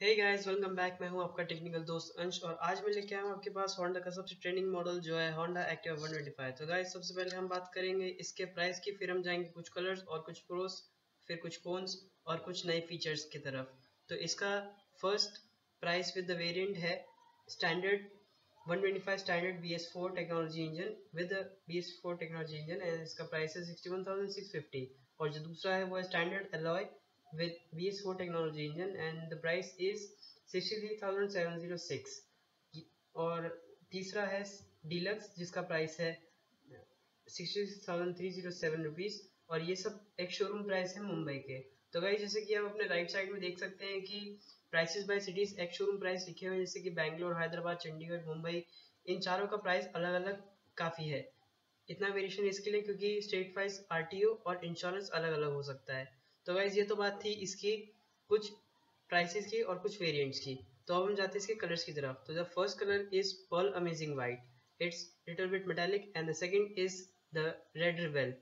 Hey guys welcome back मैं हूँ आपका टेक्निकल दोस्त अंश और आज मैं लेके आया हूँ आपके पास होंडा का सबसे ट्रेंडिंग मॉडल जो है होंडा एक्टिवा 125 तो गाइस सबसे पहले हम बात करेंगे इसके प्राइस की, फिर हम जाएँगे कुछ कलर्स और कुछ प्रोस फिर कुछ कोन्स और कुछ नए फीचर्स की तरफ़। तो इसका first price with the variant है standard 125 standard BS4 technology engine with BS4 technology engine and इसका प्राइस है 61650 और जो दूसरा है वो है standard alloy with BS4 technology engine and the price is 63706 और तीसरा है डीलक्स जिसका प्राइस है 66307 रुपीस और ये सब एक शोरूम प्राइस है मुंबई के। तो भाई जैसे कि आप अपने राइट साइड में देख सकते हैं कि प्राइसेस बाय सिटीज़ एक शोरूम प्राइस लिखे हुए हैं, जैसे कि बैंगलोर हैदराबाद चंडीगढ़ मुंबई इन चारों का प्राइस अलग अलग काफ़ी है। इतना वेरिएशन इसके लिए क्योंकि स्टेट वाइज आरटीओ और इंश्योरेंस अलग अलग हो सकता है। तो गाइज़ ये तो बात थी इसकी, कुछ प्राइसेस की और कुछ वेरिएंट्स की। तो अब हम जाते हैं इसके कलर्स की तरफ़। तो the first colour is pearl amazing white it's little bit metallic and the second is the red rebel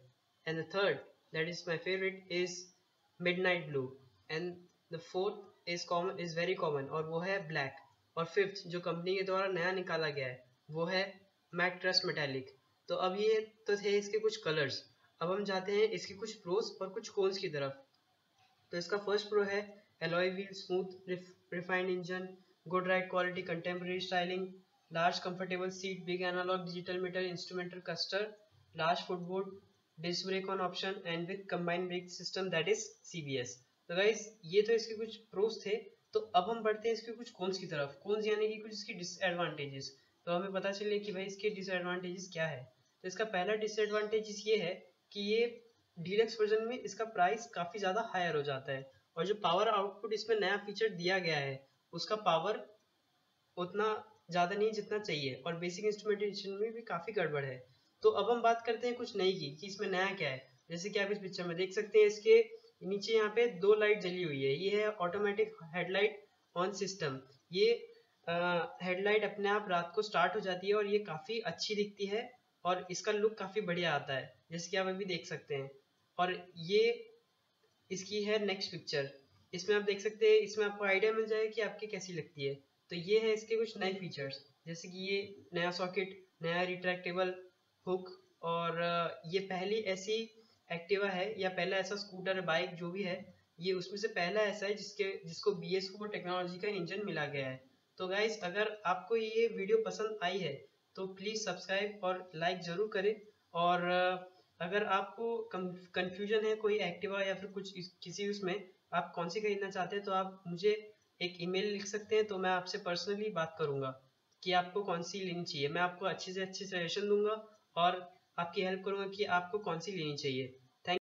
and the third that is my favourite is midnight blue and the fourth is common is very common और वो है black और fifth जो company के द्वारा नया निकाला गया है, वो है मैट ट्रस्ट मेटेलिक तो अब ये तो थे इसके कुछ कलर्स अब हम जाते हैं इसके कुछ प्रोस और कुछ कोन्स की तरफ़। तो इसका फ़र्स्ट प्रो है alloy wheel smooth refined engine good ride quality contemporary styling large comfortable seat big analogue digital meter instrumental cluster large footboard disc brake on option and with combined brake system that is CBS तो guys ये तो इसके कुछ pros थे तो अब हम बढ़ते हैं इसके कुछ कौन की तरफ़। कौन यानी कि कुछ इसकी डिसएडवांटेजेस तो हमें पता चले कि भाई इसके डिसएडवांटेजेस क्या है। तो इसका पहला डिसएडवांटेजेस ये है कि ये डीलक्स वर्जन में इसका प्राइस काफ़ी ज़्यादा हायर हो जाता है। और जो पावर आउटपुट इसमें नया फीचर दिया गया है, उसका पावर उतना ज़्यादा नहीं जितना चाहिए। और बेसिक इंस्ट्रूमेंटेशन में भी काफ़ी गड़बड़ है। तो अब हम बात करते हैं कुछ नई की, कि इसमें नया क्या है। जैसे कि आप इस पिक्चर में देख सकते हैं, इसके नीचे यहाँ पे दो लाइट जली हुई है। ये है ऑटोमेटिक हेडलाइट ऑन सिस्टम ये हेडलाइट अपने आप रात को स्टार्ट हो जाती है और ये काफ़ी अच्छी दिखती है और इसका लुक काफ़ी बढ़िया आता है। जैसे कि आप अभी देख सकते हैं। और ये इसकी है नेक्स्ट पिक्चर इसमें आप देख सकते हैं, इसमें आपको आइडिया मिल जाएगा कि आपकी कैसी लगती है। तो ये है इसके कुछ नए फीचर्स जैसे कि ये नया सॉकेट नया रिट्रैक्टेबल हुक और ये पहली ऐसी एक्टिवा है या पहला ऐसा स्कूटर बाइक जो भी है, ये उसमें से पहला ऐसा है जिसके, जिसको बी एस टेक्नोलॉजी का इंजन मिला गया है। तो गाइज़ अगर आपको ये वीडियो पसंद आई है तो प्लीज़ सब्सक्राइब और लाइक ज़रूर करें और अगर आपको कंफ्यूजन है, कोई एक्टिवा या फिर कुछ किसी उसमें, आप कौन सी खरीदना चाहते हैं तो आप मुझे एक ईमेल लिख सकते हैं तो मैं आपसे पर्सनली बात करूँगा कि आपको कौन सी लेनी चाहिए। मैं आपको अच्छे से, अच्छे सजेशन दूँगा और आपकी हेल्प करूँगा कि आपको कौन सी लेनी चाहिए।